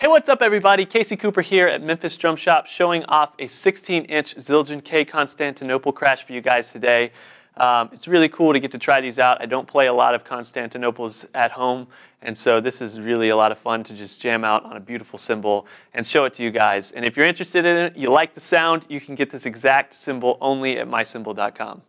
Hey, what's up everybody? Casey Cooper here at Memphis Drum Shop showing off a 16-inch Zildjian K Constantinople crash for you guys today. Um, it's really cool to get to try these out. I don't play a lot of Constantinoples at home, and so this is really a lot of fun to just jam out on a beautiful cymbal and show it to you guys. And if you're interested in it, you like the sound, you can get this exact cymbal only at mycymbal.com.